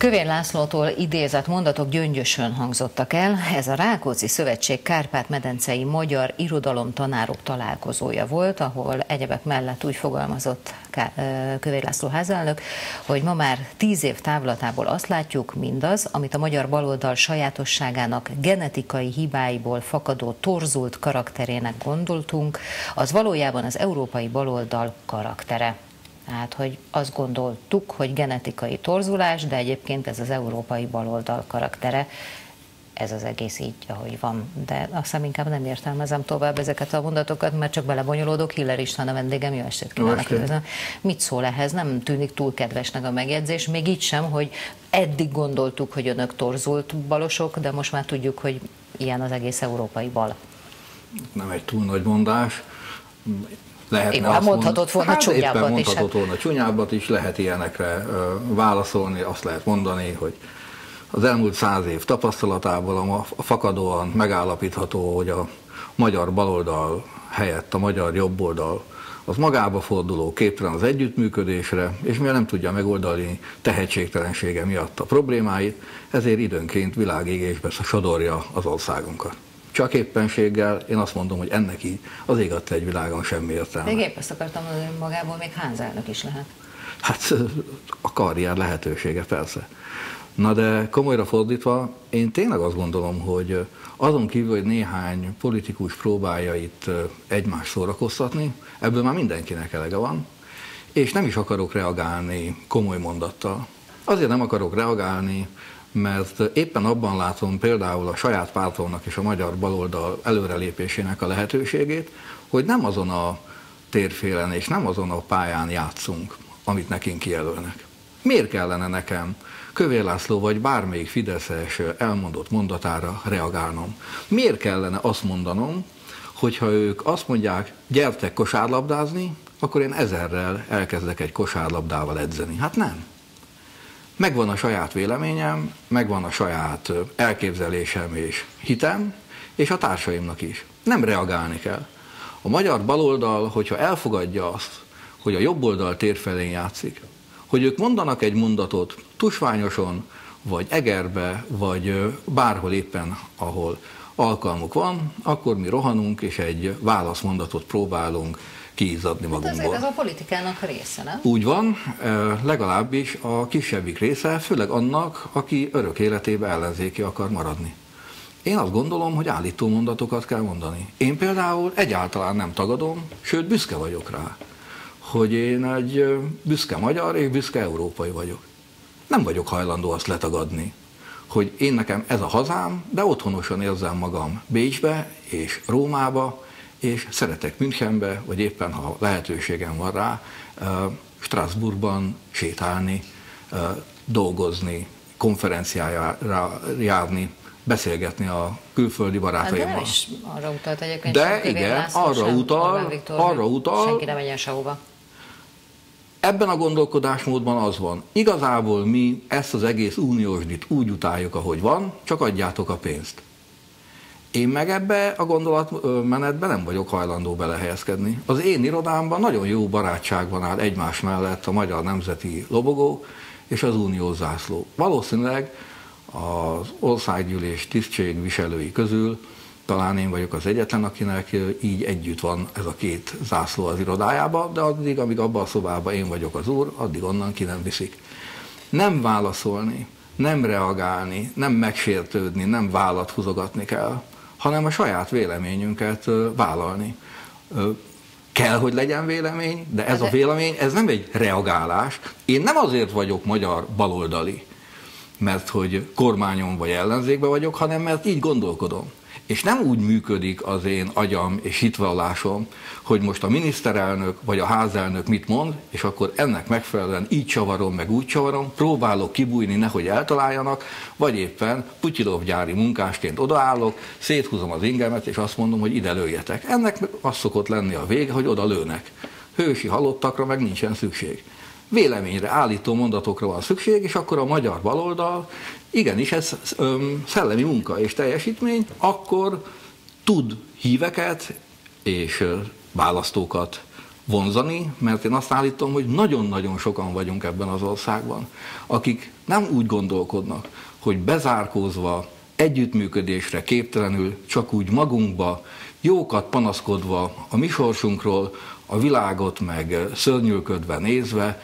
Kövér Lászlótól idézett mondatok gyöngyösön hangzottak el. Ez a Rákóczi Szövetség Kárpát-medencei magyar irodalomtanárok találkozója volt, ahol egyebek mellett úgy fogalmazott Kövér László házelnök, hogy ma már tíz év távlatából azt látjuk, mindaz, amit a magyar baloldal sajátosságának genetikai hibáiból fakadó torzult karakterének gondoltunk, az valójában az európai baloldal karaktere. Tehát, hogy azt gondoltuk, hogy genetikai torzulás, de egyébként ez az európai baloldal karaktere. Ez az egész így, ahogy van. De azt hiszem inkább nem értelmezem tovább ezeket a mondatokat, mert csak belebonyolódok. Hiller István a vendégem, jó estét kívánok. Mit szól ehhez? Nem tűnik túl kedvesnek a megjegyzés, még így sem, hogy eddig gondoltuk, hogy önök torzult balosok, de most már tudjuk, hogy ilyen az egész európai bal. Nem egy túl nagy mondás lehetne Én azt mondhatott volna hát csúnyábbat is. mondhatott volna csúnyábbat is, lehet ilyenekre válaszolni, azt lehet mondani, hogy az elmúlt száz év tapasztalatából a fakadóan megállapítható, hogy a magyar baloldal helyett a magyar jobboldal az magába forduló, képtelen az együttműködésre, és mivel nem tudja megoldani tehetségtelensége miatt a problémáit, ezért időnként világégésbe sodorja az országunkat csak éppenséggel, én azt mondom, hogy ennek így az ég egy világon semmi értelme. Még épp ezt akartam mondani, hogy magából még hánzelnök is lehet. Hát a karrier lehetősége persze. Na de komolyra fordítva, én tényleg azt gondolom, hogy azon kívül, hogy néhány politikus próbálja itt egymást szórakoztatni, ebből már mindenkinek elege van, és nem is akarok reagálni komoly mondattal. Azért nem akarok reagálni, mert éppen abban látom például a saját pártomnak és a magyar baloldal előrelépésének a lehetőségét, hogy nem azon a térfélen és nem azon a pályán játszunk, amit nekünk kijelölnek. Miért kellene nekem Kövér László vagy bármelyik Fideszes elmondott mondatára reagálnom? Miért kellene azt mondanom, hogyha ők azt mondják, gyertek kosárlabdázni, akkor én ezerrel elkezdek egy kosárlabdával edzeni. Hát nem. Megvan a saját véleményem, megvan a saját elképzelésem és hitem, és a társaimnak is. Nem reagálni kell. A magyar baloldal, hogyha elfogadja azt, hogy a jobb oldal térfelén játszik, hogy ők mondanak egy mondatot tusványoson, vagy egerbe, vagy bárhol éppen, ahol alkalmuk van, akkor mi rohanunk, és egy válaszmondatot próbálunk kiizzadni hát magunkból. Hát ez a politikának a része, nem? Úgy van, legalábbis a kisebbik része, főleg annak, aki örök életében ellenzéki akar maradni. Én azt gondolom, hogy állító mondatokat kell mondani. Én például egyáltalán nem tagadom, sőt büszke vagyok rá, hogy én egy büszke magyar és büszke európai vagyok. Nem vagyok hajlandó azt letagadni, hogy én nekem ez a hazám, de otthonosan érzem magam Bécsbe és Rómába, és szeretek Münchenbe, vagy éppen ha lehetőségem van rá, Strasbourgban sétálni, dolgozni, konferenciájára járni, beszélgetni a külföldi barátaimmal. De is arra utalt egyébként. De igen, arra utal, Viktor, arra utal. Senki nem menjen sehova. Ebben a gondolkodásmódban az van, igazából mi ezt az egész uniósdit úgy utáljuk, ahogy van, csak adjátok a pénzt. Én meg ebbe a gondolatmenetbe nem vagyok hajlandó belehelyezkedni. Az én irodámban nagyon jó barátságban áll egymás mellett a Magyar Nemzeti Lobogó és az Unió zászló. Valószínűleg az országgyűlés tisztségviselői közül talán én vagyok az egyetlen, akinek így együtt van ez a két zászló az irodájába, de addig, amíg abban a szobában én vagyok az úr, addig onnan ki nem viszik. Nem válaszolni, nem reagálni, nem megsértődni, nem vállat húzogatni kell hanem a saját véleményünket vállalni. Kell, hogy legyen vélemény, de ez a vélemény, ez nem egy reagálás. Én nem azért vagyok magyar baloldali, mert hogy kormányon vagy ellenzékben vagyok, hanem mert így gondolkodom. És nem úgy működik az én agyam és hitvallásom, hogy most a miniszterelnök vagy a házelnök mit mond, és akkor ennek megfelelően így csavarom, meg úgy csavarom, próbálok kibújni, nehogy eltaláljanak, vagy éppen Putyilov gyári munkásként odaállok, széthúzom az ingemet, és azt mondom, hogy ide lőjetek. Ennek az szokott lenni a vége, hogy oda lőnek. Hősi halottakra meg nincsen szükség véleményre állító mondatokra van szükség, és akkor a magyar baloldal, igenis ez szellemi munka és teljesítmény, akkor tud híveket és választókat vonzani, mert én azt állítom, hogy nagyon-nagyon sokan vagyunk ebben az országban, akik nem úgy gondolkodnak, hogy bezárkózva, együttműködésre képtelenül, csak úgy magunkba, jókat panaszkodva a mi sorsunkról, a világot meg szörnyülködve nézve,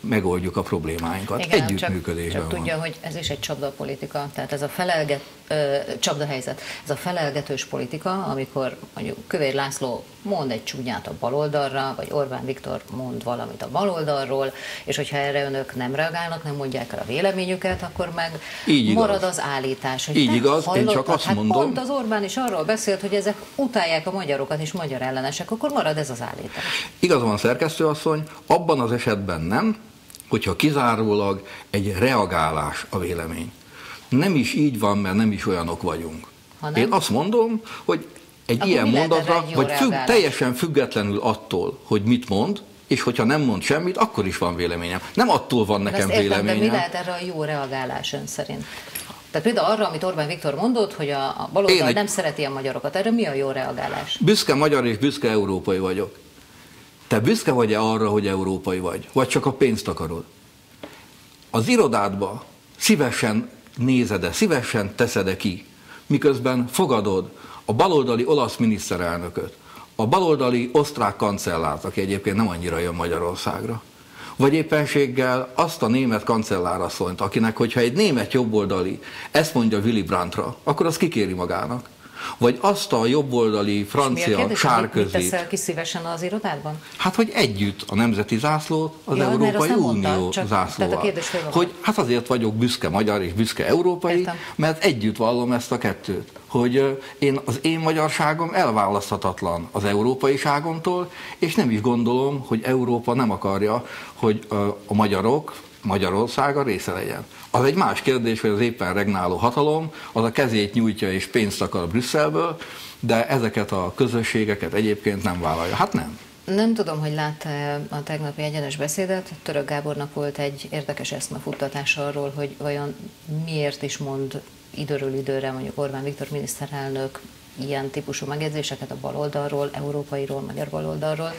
megoldjuk a problémáinkat. Igen, Együttműködésben csak, csak tudja, hogy ez is egy csapdapolitika, tehát ez a felelget, ö, csapdahelyzet, ez a felelgetős politika, amikor mondjuk Kövér László mond egy csúnyát a baloldalra, vagy Orbán Viktor mond valamit a baloldalról, és hogyha erre önök nem reagálnak, nem mondják el a véleményüket, akkor meg Így marad igaz. az állítás. Hogy Így igaz, hallottad? én csak azt hát mondom. Pont az Orbán is arról beszélt, hogy ezek utálják a magyarokat és magyar ellenesek, akkor marad ez az állítás. Igaz van, szerkesztőasszony, abban az esetben nem, hogyha kizárólag egy reagálás a vélemény. Nem is így van, mert nem is olyanok vagyunk. Hanem? Én azt mondom, hogy egy Akkor ilyen mondatra, vagy függ, teljesen függetlenül attól, hogy mit mond, és hogyha nem mond semmit, akkor is van véleményem. Nem attól van nekem értem, véleményem. De mi lehet erre a jó reagálás ön szerint? Tehát például arra, amit Orbán Viktor mondott, hogy a, a baloldal egy... nem szereti a magyarokat, erre mi a jó reagálás? Büszke magyar és büszke európai vagyok. Te büszke vagy-e arra, hogy európai vagy? Vagy csak a pénzt akarod? Az irodádba szívesen nézed-e, szívesen teszed-e ki, miközben fogadod a baloldali olasz miniszterelnököt, a baloldali osztrák kancellárt, aki egyébként nem annyira jön Magyarországra, vagy éppenséggel azt a német kancellárasszonyt, akinek, hogyha egy német jobboldali ezt mondja Willy Brandtra, akkor az kikéri magának vagy azt a jobboldali francia sárközét. Mit teszel ki szívesen az irodádban? Hát, hogy együtt a nemzeti zászlót az ja, Európai Unió mondta, zászlóval. Hogy hát azért vagyok büszke magyar és büszke európai, Értem. mert együtt vallom ezt a kettőt. Hogy én, az én magyarságom elválaszthatatlan az európai ságomtól, és nem is gondolom, hogy Európa nem akarja, hogy a magyarok Magyarországa része legyen. Az egy más kérdés, hogy az éppen regnáló hatalom az a kezét nyújtja és pénzt akar Brüsszelből, de ezeket a közösségeket egyébként nem vállalja. Hát nem. Nem tudom, hogy látta a tegnapi egyenes beszédet. Török Gábornak volt egy érdekes eszmefuttatása arról, hogy vajon miért is mond időről időre mondjuk Orbán Viktor miniszterelnök ilyen típusú megjegyzéseket a baloldalról, európairól, magyar baloldalról,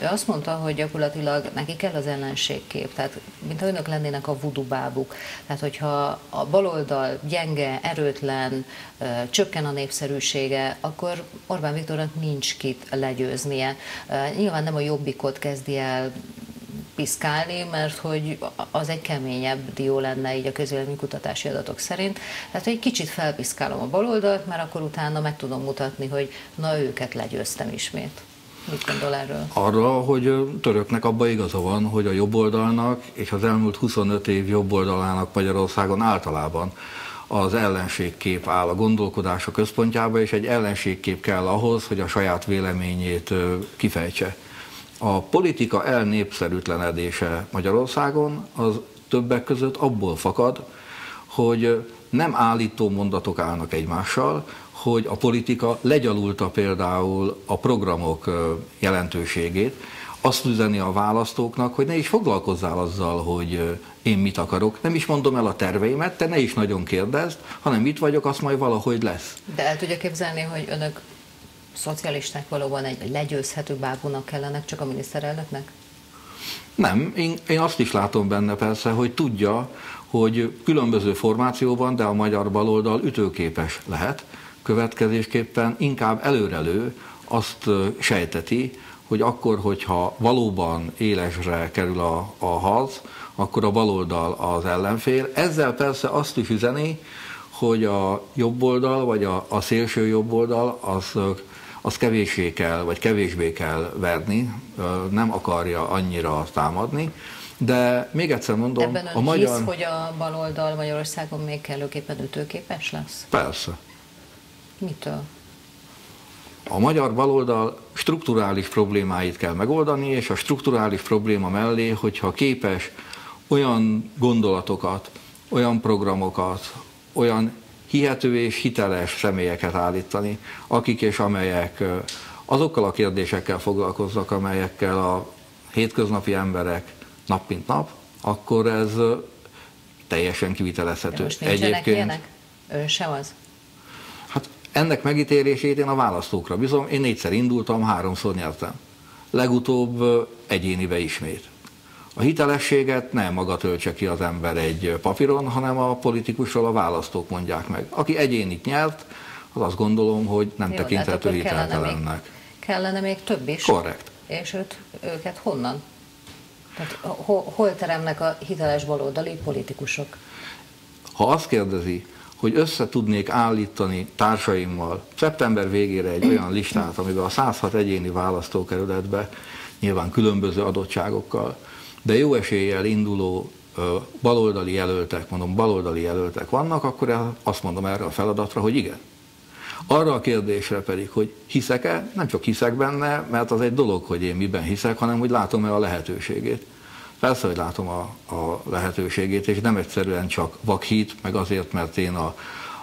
ő azt mondta, hogy gyakorlatilag neki kell az ellenségkép, tehát mint önök lennének a vudubábuk. Tehát, hogyha a baloldal gyenge, erőtlen, csökken a népszerűsége, akkor Orbán Viktornak nincs kit legyőznie. Nyilván nem a jobbikot kezdi el piszkálni, mert hogy az egy keményebb dió lenne így a közvéleménykutatási adatok szerint. Tehát, egy kicsit felpiszkálom a baloldalt, mert akkor utána meg tudom mutatni, hogy na őket legyőztem ismét. Mit gondol erről? Arra, hogy töröknek abba igaza van, hogy a jobboldalnak és az elmúlt 25 év jobboldalának Magyarországon általában az ellenségkép áll a gondolkodása központjába, és egy ellenségkép kell ahhoz, hogy a saját véleményét kifejtse. A politika elnépszerűtlenedése Magyarországon az többek között abból fakad, hogy nem állító mondatok állnak egymással, hogy a politika legyalulta például a programok jelentőségét, azt üzeni a választóknak, hogy ne is foglalkozzál azzal, hogy én mit akarok. Nem is mondom el a terveimet, te ne is nagyon kérdezd, hanem mit vagyok, azt majd valahogy lesz. De el tudja képzelni, hogy önök szocialisták valóban egy legyőzhető bábúnak kellenek csak a miniszterelnöknek? Nem, én, én azt is látom benne persze, hogy tudja, hogy különböző formációban, de a magyar baloldal ütőképes lehet, következésképpen inkább előrelő azt sejteti, hogy akkor, hogyha valóban élesre kerül a, a harc, akkor a baloldal az ellenfél. Ezzel persze azt is üzeni, hogy a jobb oldal, vagy a, a szélső jobb oldal, az, az kevésbé kell, vagy kevésbé kell verni, nem akarja annyira támadni. De még egyszer mondom, Ebben a magyar... hisz, hogy a baloldal Magyarországon még kellőképpen ütőképes lesz? Persze. Mitől? A magyar baloldal strukturális problémáit kell megoldani, és a strukturális probléma mellé, hogyha képes olyan gondolatokat, olyan programokat, olyan hihető és hiteles személyeket állítani, akik és amelyek azokkal a kérdésekkel foglalkoznak, amelyekkel a hétköznapi emberek nap mint nap, akkor ez teljesen kivitelezhető. De most Egyébként ilyenek? Ön sem az? Hát ennek megítélését én a választókra bízom. Én négyszer indultam, háromszor nyertem. legutóbb egyénibe ismét. A hitelességet nem maga töltse ki az ember egy papíron, hanem a politikusról a választók mondják meg. Aki egyénit nyert, az azt gondolom, hogy nem Jó, tekinthető hiteltelennek. Kellene még több is. Korrekt. És őt, őket honnan? Tehát hol, hol teremnek a hiteles baloldali politikusok? Ha azt kérdezi, hogy össze tudnék állítani társaimmal szeptember végére egy olyan listát, amiben a 106 egyéni választókerületbe, nyilván különböző adottságokkal, de jó eséllyel induló baloldali jelöltek, mondom baloldali jelöltek vannak, akkor azt mondom erre a feladatra, hogy igen. Arra a kérdésre pedig, hogy hiszek-e, nem csak hiszek benne, mert az egy dolog, hogy én miben hiszek, hanem hogy látom-e a lehetőségét. Persze, hogy látom a, a lehetőségét, és nem egyszerűen csak vakhít, meg azért, mert én a,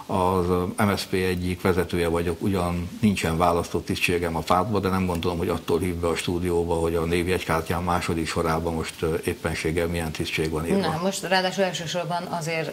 az MSZP egyik vezetője vagyok, ugyan nincsen választott tisztségem a pártba, de nem gondolom, hogy attól hív be a stúdióba, hogy a névjegykártyám második sorában most éppenséggel milyen tisztség van írva. Nem, most ráadásul elsősorban azért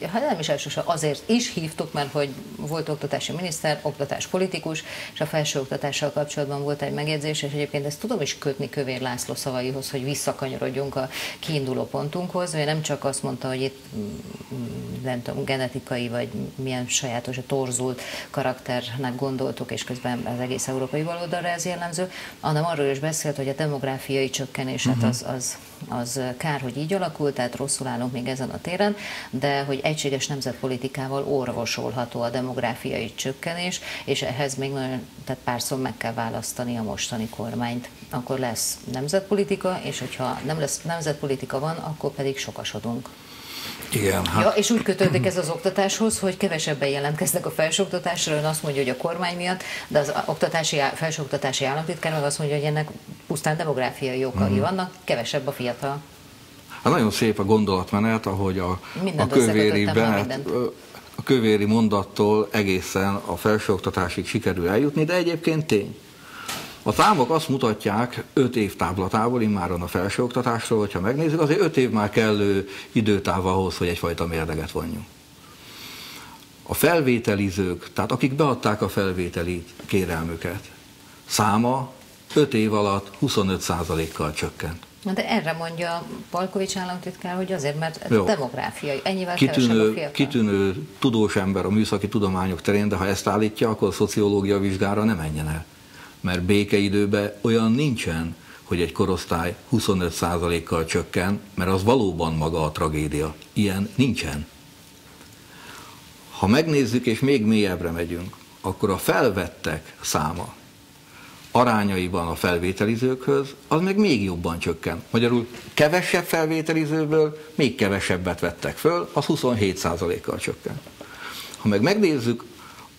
hát nem is elsősorban azért is hívtuk, mert hogy volt oktatási miniszter, oktatás politikus, és a felsőoktatással kapcsolatban volt egy megjegyzés, és egyébként ezt tudom is kötni Kövér László szavaihoz, hogy visszakanyarodjunk a kiinduló pontunkhoz. Ő nem csak azt mondta, hogy itt mm, nem tudom, genetikai vagy milyen sajátos, a torzult karakternek gondoltuk, és közben az egész európai baloldalra ez jellemző, hanem arról is beszélt, hogy a demográfiai csökkenés uh-huh. az, az, az kár, hogy így alakult, tehát rosszul állunk még ezen a téren, de hogy egységes nemzetpolitikával orvosolható a demográfiai csökkenés, és ehhez még nagyon, tehát párszor meg kell választani a mostani kormányt. Akkor lesz nemzetpolitika, és hogyha nem lesz nemzetpolitika van, akkor pedig sokasodunk. Igen. Hát... Ja, és úgy kötődik ez az oktatáshoz, hogy kevesebben jelentkeznek a felsőoktatásra, ön azt mondja, hogy a kormány miatt, de az oktatási, felsőoktatási államtitkár meg azt mondja, hogy ennek pusztán demográfiai okai mm. vannak, kevesebb a fiatal. Hát nagyon szép a gondolatmenet, ahogy a, a kövéri Benet, a kövéri mondattól egészen a felsőoktatásig sikerül eljutni, de egyébként tény. A számok azt mutatják 5 év táblatából, immáron a felsőoktatásról, hogyha megnézzük, azért 5 év már kellő időtáv ahhoz, hogy egyfajta mérleget vonjunk. A felvételizők, tehát akik beadták a felvételi kérelmüket, száma 5 év alatt 25%-kal csökkent. Na de erre mondja Palkovics államtitkár, hogy azért, mert Jó. demográfiai, ennyivel kitűnő, a kitűnő tudós ember a műszaki tudományok terén, de ha ezt állítja, akkor a szociológia vizsgára nem menjen el. Mert békeidőben olyan nincsen, hogy egy korosztály 25%-kal csökken, mert az valóban maga a tragédia. Ilyen nincsen. Ha megnézzük és még mélyebbre megyünk, akkor a felvettek száma arányaiban a felvételizőkhöz, az meg még jobban csökken. Magyarul kevesebb felvételizőből még kevesebbet vettek föl, az 27%-kal csökken. Ha meg megnézzük,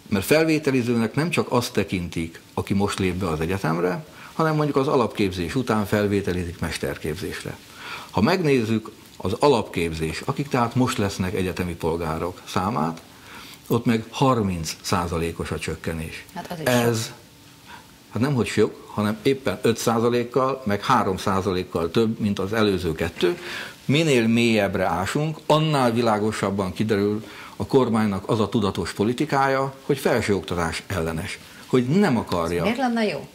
mert felvételizőnek nem csak azt tekintik, aki most lép be az egyetemre, hanem mondjuk az alapképzés után felvételizik mesterképzésre. Ha megnézzük az alapképzés, akik tehát most lesznek egyetemi polgárok számát, ott meg 30 os a csökkenés. Hát Ez sok hát nem hogy sok, hanem éppen 5%-kal, meg 3%-kal több, mint az előző kettő. Minél mélyebbre ásunk, annál világosabban kiderül a kormánynak az a tudatos politikája, hogy felsőoktatás ellenes, hogy nem akarja. Miért lenne jó?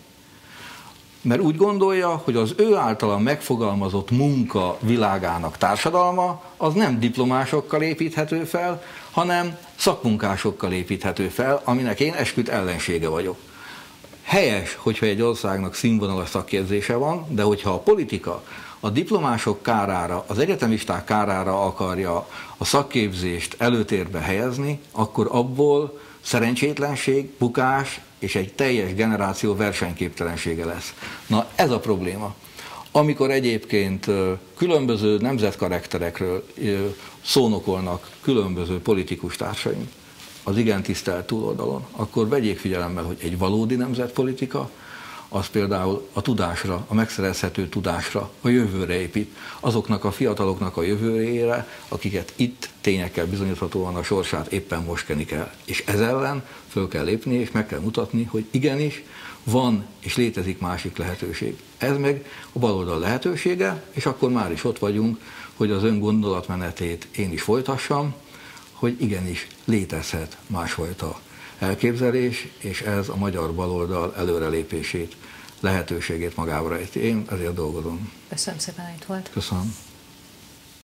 Mert úgy gondolja, hogy az ő általa megfogalmazott munka világának társadalma az nem diplomásokkal építhető fel, hanem szakmunkásokkal építhető fel, aminek én esküdt ellensége vagyok. Helyes, hogyha egy országnak színvonalas szakképzése van, de hogyha a politika a diplomások kárára, az egyetemisták kárára akarja a szakképzést előtérbe helyezni, akkor abból szerencsétlenség, bukás és egy teljes generáció versenyképtelensége lesz. Na ez a probléma. Amikor egyébként különböző nemzetkarakterekről szónokolnak különböző politikus társaink, az igen tisztelt túloldalon, akkor vegyék figyelembe, hogy egy valódi nemzetpolitika, az például a tudásra, a megszerezhető tudásra, a jövőre épít, azoknak a fiataloknak a jövőjére, akiket itt tényekkel bizonyíthatóan a sorsát éppen most kenik el. És ez ellen föl kell lépni, és meg kell mutatni, hogy igenis, van és létezik másik lehetőség. Ez meg a baloldal lehetősége, és akkor már is ott vagyunk, hogy az ön gondolatmenetét én is folytassam, hogy igenis létezhet másfajta elképzelés, és ez a magyar baloldal előrelépését lehetőségét magába rejti. Én ezért dolgozom. Köszönöm szépen, hogy itt volt. Köszönöm.